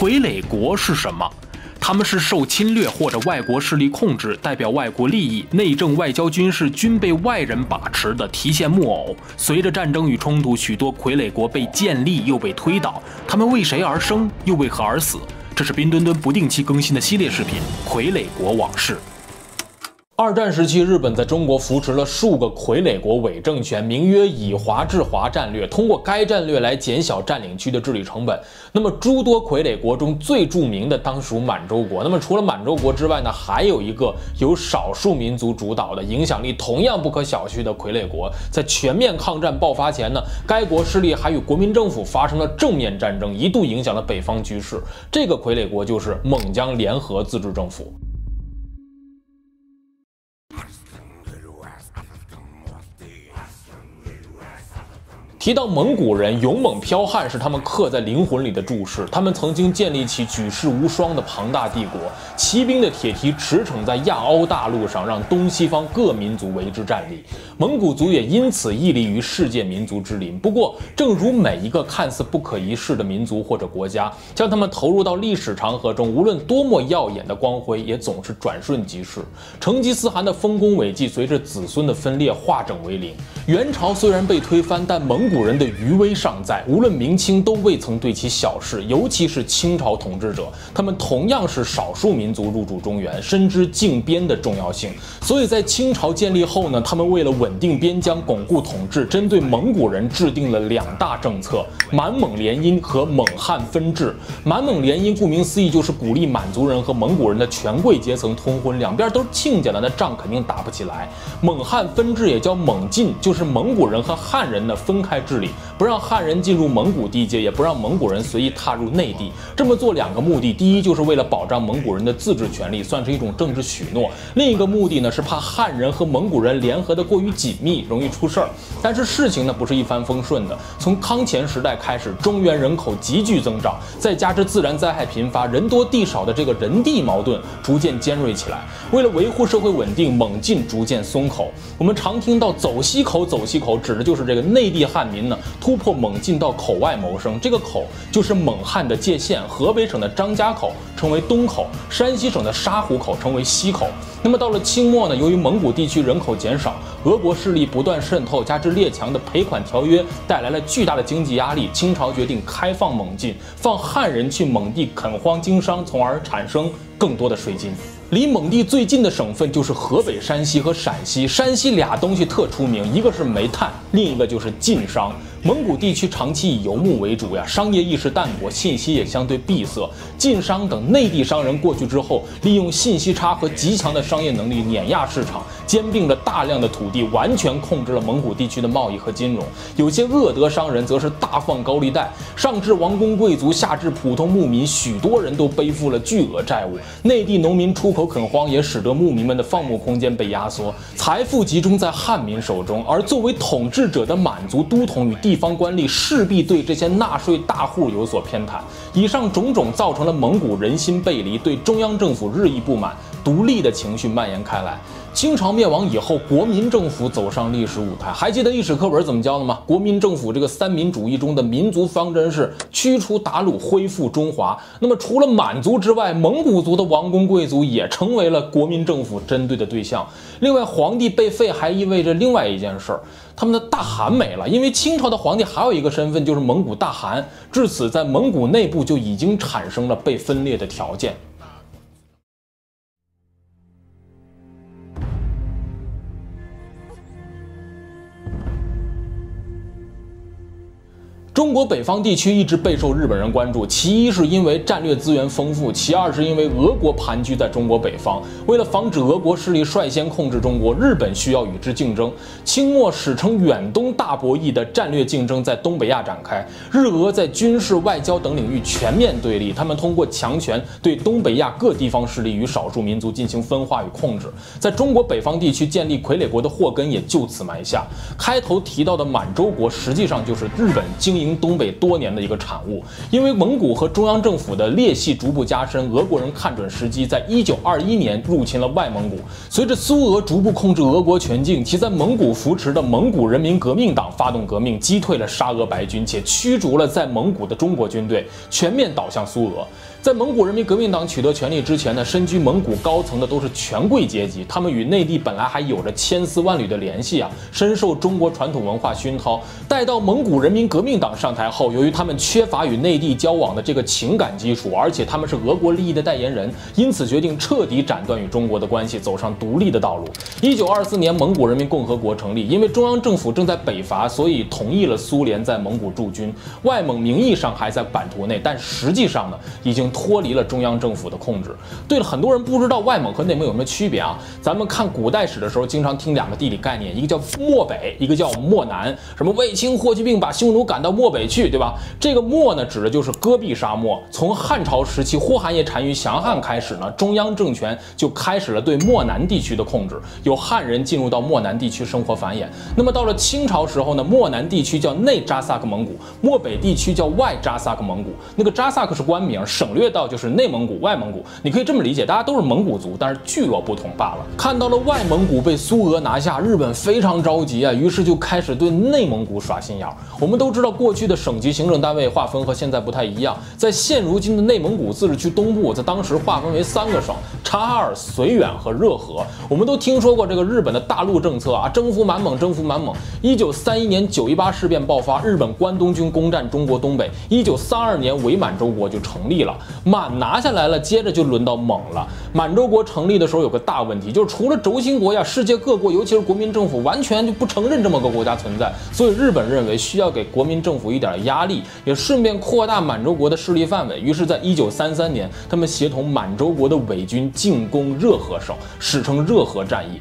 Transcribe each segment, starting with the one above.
傀儡国是什么？他们是受侵略或者外国势力控制，代表外国利益，内政、外交、军事均被外人把持的提线木偶。随着战争与冲突，许多傀儡国被建立又被推倒。他们为谁而生，又为何而死？这是冰墩墩不定期更新的系列视频《傀儡国往事》。二战时期，日本在中国扶持了数个傀儡国伪政权，名曰以华制华战略，通过该战略来减小占领区的治理成本。那么，诸多傀儡国中最著名的当属满洲国。那么，除了满洲国之外呢，还有一个由少数民族主导的、影响力同样不可小觑的傀儡国。在全面抗战爆发前呢，该国势力还与国民政府发生了正面战争，一度影响了北方局势。这个傀儡国就是蒙江联合自治政府。提到蒙古人勇猛剽悍是他们刻在灵魂里的注释。他们曾经建立起举世无双的庞大帝国，骑兵的铁蹄驰骋在亚欧大陆上，让东西方各民族为之战栗。蒙古族也因此屹立于世界民族之林。不过，正如每一个看似不可一世的民族或者国家，将他们投入到历史长河中，无论多么耀眼的光辉，也总是转瞬即逝。成吉思汗的丰功伟绩随着子孙的分裂化整为零。元朝虽然被推翻，但蒙古人的余威尚在。无论明清都未曾对其小视，尤其是清朝统治者，他们同样是少数民族入主中原，深知靖边的重要性。所以在清朝建立后呢，他们为了稳定边疆、巩固统治，针对蒙古人制定了两大政策：满蒙联姻和蒙汉分治。满蒙联姻顾名思义就是鼓励满族人和蒙古人的权贵阶层通婚，两边都是亲家的，那仗肯定打不起来。蒙汉分治也叫蒙晋，就。是蒙古人和汉人呢分开治理，不让汉人进入蒙古地界，也不让蒙古人随意踏入内地。这么做两个目的，第一就是为了保障蒙古人的自治权利，算是一种政治许诺；另一个目的呢是怕汉人和蒙古人联合的过于紧密，容易出事儿。但是事情呢不是一帆风顺的。从康乾时代开始，中原人口急剧增长，再加之自然灾害频发，人多地少的这个人地矛盾逐渐尖锐起来。为了维护社会稳定，蒙晋逐渐松口。我们常听到走西口。走西口指的就是这个内地汉民呢，突破蒙晋到口外谋生，这个口就是蒙汉的界限。河北省的张家口称为东口，山西省的沙湖口称为西口。那么到了清末呢，由于蒙古地区人口减少，俄国势力不断渗透，加之列强的赔款条约带来了巨大的经济压力，清朝决定开放蒙进，放汉人去蒙地垦荒经商，从而产生更多的税金。离蒙地最近的省份就是河北、山西和陕西。山西俩东西特出名，一个是煤炭，另一个就是晋商。蒙古地区长期以游牧为主呀，商业意识淡薄，信息也相对闭塞。晋商等内地商人过去之后，利用信息差和极强的商业能力碾压市场，兼并了大量的土地，完全控制了蒙古地区的贸易和金融。有些恶德商人则是大放高利贷，上至王公贵族，下至普通牧民，许多人都背负了巨额债务。内地农民出口垦荒，也使得牧民们的放牧空间被压缩，财富集中在汉民手中。而作为统治者的满族都统与地地方官吏势必对这些纳税大户有所偏袒，以上种种造成了蒙古人心背离，对中央政府日益不满，独立的情绪蔓延开来。清朝灭亡以后，国民政府走上历史舞台。还记得历史课本怎么教的吗？国民政府这个三民主义中的民族方针是驱除鞑虏，恢复中华。那么除了满族之外，蒙古族的王公贵族也成为了国民政府针对的对象。另外，皇帝被废还意味着另外一件事儿，他们的大汗没了。因为清朝的皇帝还有一个身份，就是蒙古大汗。至此，在蒙古内部就已经产生了被分裂的条件。中国北方地区一直备受日本人关注，其一是因为战略资源丰富，其二是因为俄国盘踞在中国北方。为了防止俄国势力率先控制中国，日本需要与之竞争。清末史称“远东大博弈”的战略竞争在东北亚展开，日俄在军事、外交等领域全面对立。他们通过强权对东北亚各地方势力与少数民族进行分化与控制，在中国北方地区建立傀儡国的祸根也就此埋下。开头提到的满洲国，实际上就是日本经。营东北多年的一个产物。因为蒙古和中央政府的裂隙逐步加深，俄国人看准时机，在一九二一年入侵了外蒙古。随着苏俄逐步控制俄国全境，其在蒙古扶持的蒙古人民革命党发动革命，击退了沙俄白军，且驱逐了在蒙古的中国军队，全面倒向苏俄。在蒙古人民革命党取得权力之前呢，身居蒙古高层的都是权贵阶级，他们与内地本来还有着千丝万缕的联系啊，深受中国传统文化熏陶。待到蒙古人民革命党上台后，由于他们缺乏与内地交往的这个情感基础，而且他们是俄国利益的代言人，因此决定彻底斩断与中国的关系，走上独立的道路。一九二四年，蒙古人民共和国成立，因为中央政府正在北伐，所以同意了苏联在蒙古驻军。外蒙名义上还在版图内，但实际上呢，已经。脱离了中央政府的控制。对了，很多人不知道外蒙和内蒙有什么区别啊？咱们看古代史的时候，经常听两个地理概念，一个叫漠北，一个叫漠南。什么卫青、霍去病把匈奴赶到漠北去，对吧？这个漠呢，指的就是戈壁沙漠。从汉朝时期呼韩邪单于降汉开始呢，中央政权就开始了对漠南地区的控制，有汉人进入到漠南地区生活繁衍。那么到了清朝时候呢，漠南地区叫内扎萨克蒙古，漠北地区叫外扎萨克蒙古。那个扎萨克是官名，省略。略到就是内蒙古、外蒙古，你可以这么理解，大家都是蒙古族，但是聚落不同罢了。看到了外蒙古被苏俄拿下，日本非常着急啊，于是就开始对内蒙古耍心眼儿。我们都知道，过去的省级行政单位划分和现在不太一样，在现如今的内蒙古自治区东部，在当时划分为三个省：察哈尔、绥远和热河。我们都听说过这个日本的大陆政策啊，征服满蒙，征服满蒙。一九三一年九一八事变爆发，日本关东军攻占中国东北。一九三二年伪满洲国就成立了。满拿下来了，接着就轮到蒙了。满洲国成立的时候有个大问题，就是除了轴心国呀，世界各国，尤其是国民政府，完全就不承认这么个国家存在。所以日本认为需要给国民政府一点压力，也顺便扩大满洲国的势力范围。于是，在一九三三年，他们协同满洲国的伪军进攻热河省，史称热河战役。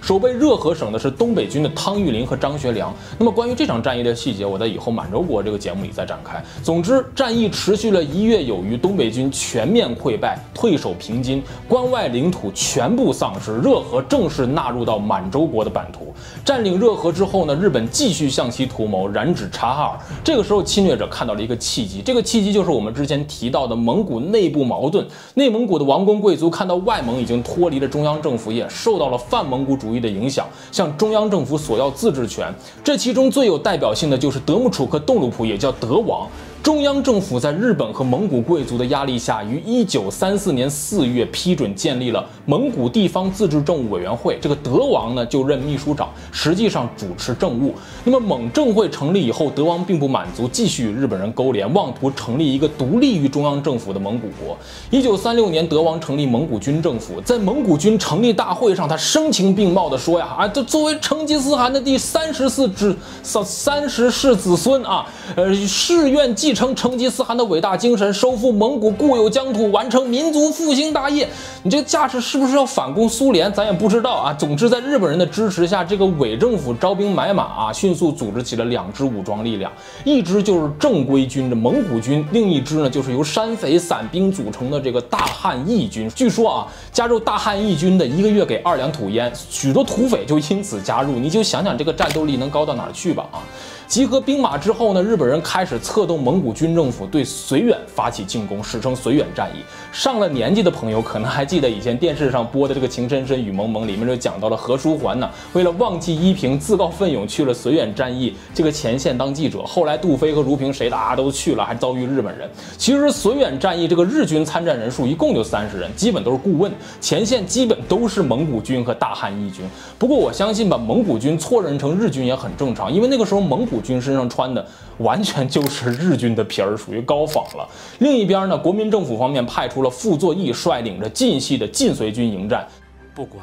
守备热河省的是东北军的汤玉麟和张学良。那么关于这场战役的细节，我在以后满洲国这个节目里再展开。总之，战役持续了一月有余，东北军全面溃败，退守平津，关外领土全部丧失，热河正式纳入到满洲国的版图。占领热河之后呢，日本继续向西图谋，染指察哈尔。这个时候，侵略者看到了一个契机，这个契机就是我们之前提到的蒙古内部矛盾。内蒙古的王公贵族看到外蒙已经脱离了中央政府，也受到了泛蒙古主义。的影响，向中央政府索要自治权，这其中最有代表性的就是德穆楚克动鲁普，也叫德王。中央政府在日本和蒙古贵族的压力下，于一九三四年四月批准建立了蒙古地方自治政务委员会。这个德王呢就任秘书长，实际上主持政务。那么蒙政会成立以后，德王并不满足，继续与日本人勾连，妄图成立一个独立于中央政府的蒙古国。一九三六年，德王成立蒙古军政府，在蒙古军成立大会上，他声情并茂地说呀啊，这作为成吉思汗的第三十四子三三十世子孙啊，呃，誓愿继。承承成吉思汗的伟大精神，收复蒙古固有疆土，完成民族复兴大业。你这架势是不是要反攻苏联？咱也不知道啊。总之，在日本人的支持下，这个伪政府招兵买马啊，迅速组织起了两支武装力量，一支就是正规军的蒙古军，另一支呢就是由山匪散兵组成的这个大汉义军。据说啊，加入大汉义军的一个月给二两土烟，许多土匪就因此加入。你就想想这个战斗力能高到哪儿去吧啊！集合兵马之后呢，日本人开始策动蒙蒙古军政府对绥远发起进攻，史称绥远战役。上了年纪的朋友可能还记得以前电视上播的这个《情深深雨蒙蒙》里面就讲到了何书桓呢，为了忘记依萍，自告奋勇去了绥远战役这个前线当记者。后来杜飞和如萍谁的啊都去了，还遭遇日本人。其实绥远战役这个日军参战人数一共就三十人，基本都是顾问，前线基本都是蒙古军和大汉义军。不过我相信吧，蒙古军错认成日军也很正常，因为那个时候蒙古。军身上穿的完全就是日军的皮儿，属于高仿了。另一边呢，国民政府方面派出了傅作义率领着晋系的晋绥军迎战。不管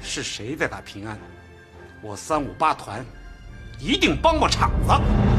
是谁在打平安，我三五八团一定帮帮场子。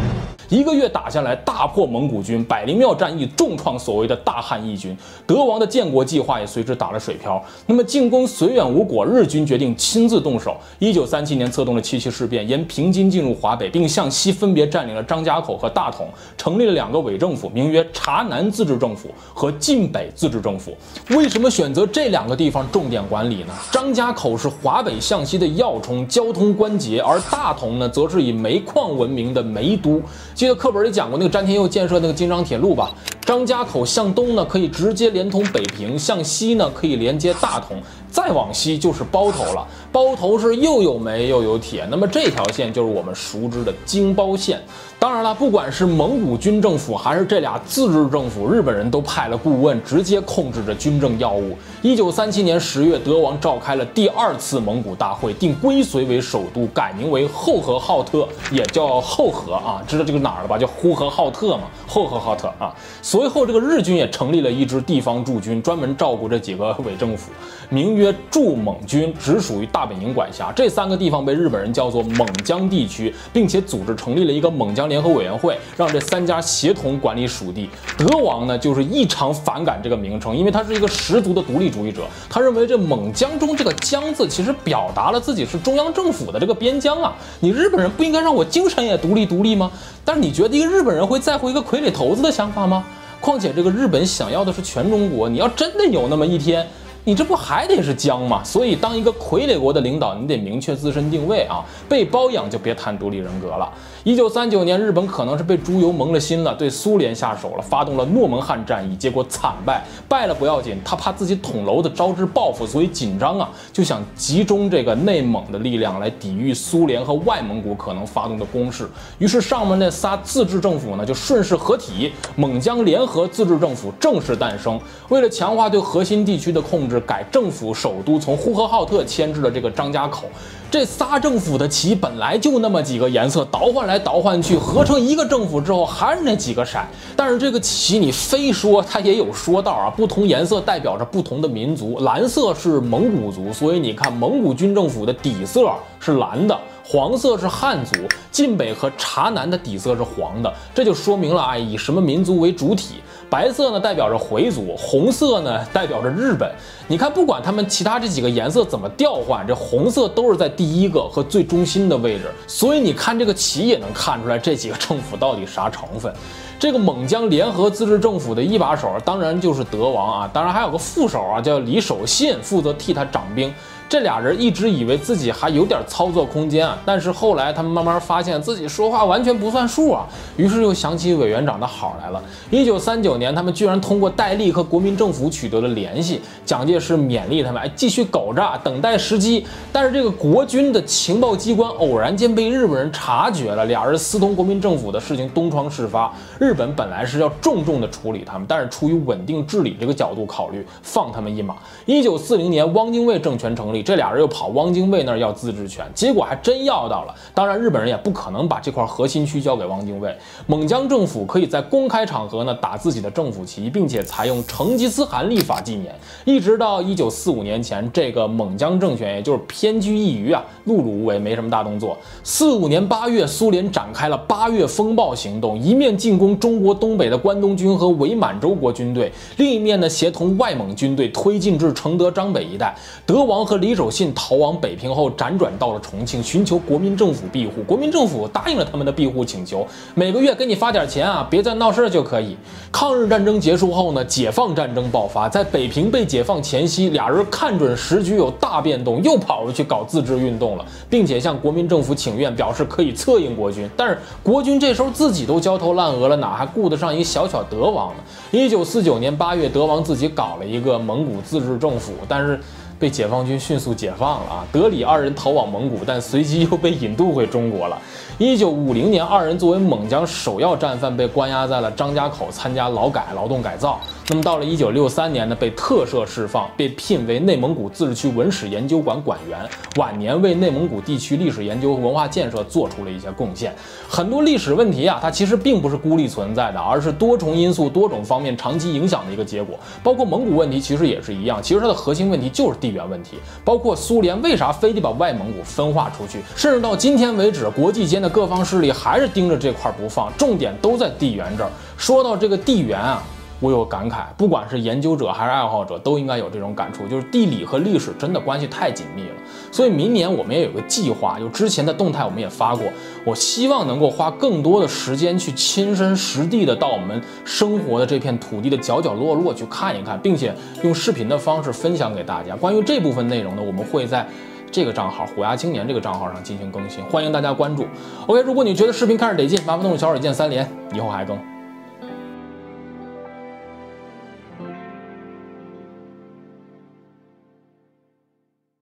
一个月打下来，大破蒙古军，百灵庙战役重创所谓的大汉义军，德王的建国计划也随之打了水漂。那么进攻绥远无果，日军决定亲自动手。一九三七年策动了七七事变，沿平津进入华北，并向西分别占领了张家口和大同，成立了两个伪政府，名曰察南自治政府和晋北自治政府。为什么选择这两个地方重点管理呢？张家口是华北向西的要冲，交通关节，而大同呢，则是以煤矿闻名的煤都。记得课本里讲过那个詹天佑建设那个京张铁路吧？张家口向东呢，可以直接连通北平；向西呢，可以连接大同。再往西就是包头了，包头是又有煤又有铁，那么这条线就是我们熟知的京包线。当然了，不管是蒙古军政府还是这俩自治政府，日本人都派了顾问，直接控制着军政要务。一九三七年十月，德王召开了第二次蒙古大会，定归绥为首都，改名为后和浩特，也叫后和啊，知道这个哪儿了吧？叫呼和浩特嘛，后和浩特啊。随后，这个日军也成立了一支地方驻军，专门照顾这几个伪政府，名曰驻蒙军，直属于大本营管辖。这三个地方被日本人叫做蒙江地区，并且组织成立了一个蒙江联合委员会，让这三家协同管理属地。德王呢，就是异常反感这个名称，因为他是一个十足的独立主义者，他认为这蒙江中这个江字其实表达了自己是中央政府的这个边疆啊，你日本人不应该让我精神也独立独立吗？但是你觉得一个日本人会在乎一个傀儡头子的想法吗？况且这个日本想要的是全中国，你要真的有那么一天。你这不还得是姜吗？所以当一个傀儡国的领导，你得明确自身定位啊！被包养就别谈独立人格了。一九三九年，日本可能是被猪油蒙了心了，对苏联下手了，发动了诺门汉战役，结果惨败。败了不要紧，他怕自己捅娄子招致报复，所以紧张啊，就想集中这个内蒙的力量来抵御苏联和外蒙古可能发动的攻势。于是上面那仨自治政府呢，就顺势合体，蒙江联合自治政府正式诞生。为了强化对核心地区的控制。改政府首都从呼和浩特迁至了这个张家口，这仨政府的旗本来就那么几个颜色，倒换来倒换去，合成一个政府之后还是那几个色。但是这个旗你非说它也有说道啊，不同颜色代表着不同的民族，蓝色是蒙古族，所以你看蒙古军政府的底色是蓝的。黄色是汉族，晋北和察南的底色是黄的，这就说明了哎，以什么民族为主体？白色呢代表着回族，红色呢代表着日本。你看，不管他们其他这几个颜色怎么调换，这红色都是在第一个和最中心的位置。所以你看这个旗也能看出来这几个政府到底啥成分。这个蒙江联合自治政府的一把手当然就是德王啊，当然还有个副手啊，叫李守信，负责替他掌兵。这俩人一直以为自己还有点操作空间啊，但是后来他们慢慢发现自己说话完全不算数啊，于是又想起委员长的好来了。一九三九年，他们居然通过戴笠和国民政府取得了联系，蒋介石勉励他们哎继续苟着，等待时机。但是这个国军的情报机关偶然间被日本人察觉了，俩人私通国民政府的事情东窗事发。日本本来是要重重的处理他们，但是出于稳定治理这个角度考虑，放他们一马。一九四零年，汪精卫政权成立。这俩人又跑汪精卫那儿要自治权，结果还真要到了。当然，日本人也不可能把这块核心区交给汪精卫。蒙江政府可以在公开场合呢打自己的政府旗，并且采用成吉思汗立法纪年，一直到一九四五年前，这个蒙江政权也就是偏居一隅啊，碌碌无为，没什么大动作。四五年八月，苏联展开了八月风暴行动，一面进攻中国东北的关东军和伪满洲国军队，另一面呢协同外蒙军队推进至承德、张北一带。德王和李李。守信逃往北平后，辗转到了重庆，寻求国民政府庇护。国民政府答应了他们的庇护请求，每个月给你发点钱啊，别再闹事就可以。抗日战争结束后呢，解放战争爆发，在北平被解放前夕，俩人看准时局有大变动，又跑出去搞自治运动了，并且向国民政府请愿，表示可以策应国军。但是国军这时候自己都焦头烂额了，哪还顾得上一小小德王呢？一九四九年八月，德王自己搞了一个蒙古自治政府，但是。被解放军迅速解放了啊！德里二人逃往蒙古，但随即又被引渡回中国了。一九五零年，二人作为蒙疆首要战犯，被关押在了张家口参加劳改、劳动改造。那么到了一九六三年呢，被特赦释放，被聘为内蒙古自治区文史研究馆馆员。晚年为内蒙古地区历史研究和文化建设做出了一些贡献。很多历史问题啊，它其实并不是孤立存在的，而是多重因素、多种方面长期影响的一个结果。包括蒙古问题，其实也是一样。其实它的核心问题就是地缘问题。包括苏联为啥非得把外蒙古分化出去？甚至到今天为止，国际间的各方势力还是盯着这块不放，重点都在地缘这儿。说到这个地缘啊。我有感慨，不管是研究者还是爱好者，都应该有这种感触，就是地理和历史真的关系太紧密了。所以明年我们也有个计划，就之前的动态我们也发过，我希望能够花更多的时间去亲身实地的到我们生活的这片土地的角角落落去看一看，并且用视频的方式分享给大家。关于这部分内容呢，我们会在这个账号虎牙青年这个账号上进行更新，欢迎大家关注。OK，如果你觉得视频看着得劲，麻烦动动小耳键三连，以后还更。